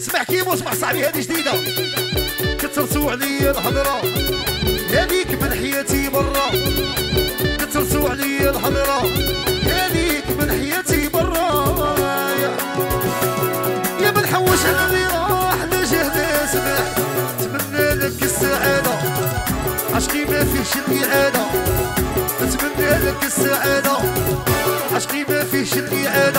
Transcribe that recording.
سمع كيمو سمع صاحبي هذه جديدة. كترسو عليا الهضرة. هذيك من حياتي برا كترسو عليا الهضرة. هذيك من حياتي برا يا, يا بنحوش على اللي راح لجهد سمح نتمنى لك السعادة. عشقي ما فيهش الإعادة. نتمنى لك السعادة. عشقي ما فيهش الإعادة.